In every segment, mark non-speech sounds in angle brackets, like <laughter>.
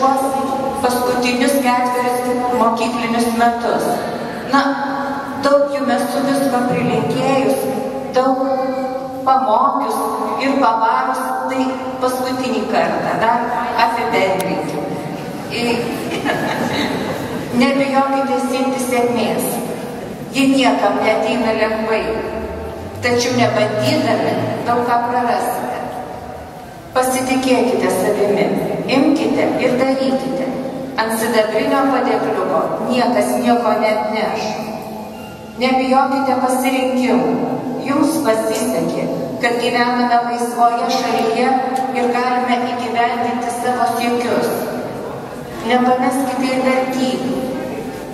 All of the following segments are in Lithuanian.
šiuos paskutinius ketverius mokyklinius metus. Na, daug jų mes su visko prilinkėjus, daug pamokius ir pavarus, tai paskutinį kartą dar apibendrinkim. <laughs> Nebijokite siekti sėkmės. Ji niekam neteina lengvai. Tačiau nebandydami daug ką prarasite. Pasitikėkite savimi, imkite ir darykite. Ant sidabrinio padėkliuko niekas nieko net neš. Nebijokite pasirinkimų. Jums pasisekė, kad gyvename laisvoje šalyje ir galime įgyvendinti savo siekius. Nepameskite ir vertybių.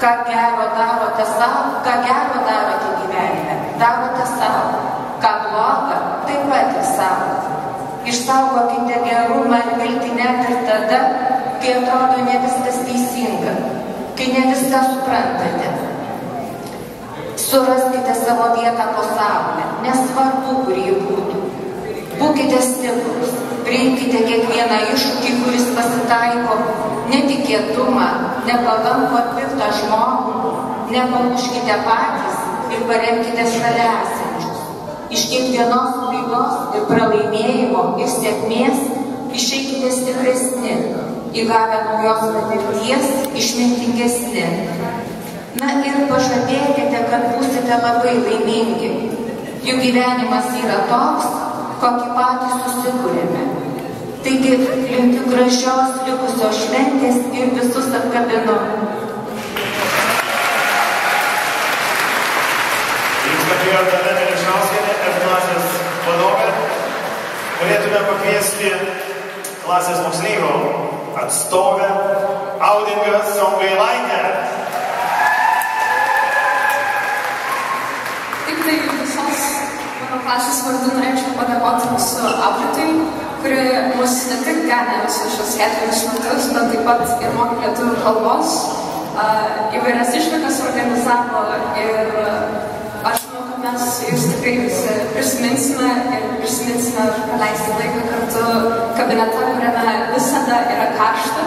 Ką gero darote savo, ką gero darote gyvenime, darote savo. Ką bloga, taip pat ir savo. Išsaugokite gerumą ir viltį net ir tada, kai atrodo ne viskas teisinga, kai ne viską suprantate. Suraskite savo vietą po saulę, nesvarbu, kur jį būtų. Būkite stiprus, priimkite kiekvieną iššūkį, kuris pasitaiko, netikėtumą, nepalankų atpiktą žmogų, nepalūškite patys ir paremkite šalia esančius. Iš kiekvienos klaidos ir pralaimėjimo ir sėkmės išeikite stipresni, įgavę naujos patirties, išmintingesni. Na ir pažadėkite, kad būsite labai laimingi. Jų gyvenimas yra toks, kokį patys susikūrėme. Taigi linkiu gražios likusios šventės ir visus apkabinu. Klasės moksleivio atstovę Audingą Songailaitę. Tik tai visos mano klasės vardu norėčiau padėkoti mūsų auklėtojai, kuri mus ne tik ganė visus šios ketverius metus, bet taip pat ir mokė lietuvių kalbos, įvairias išvykas organizavo ir aš manau, kad mes jūs tikrai visi prisiminsime ir prisiminsime praleisti laiką kartu kabinete, kuriame visada yra karšta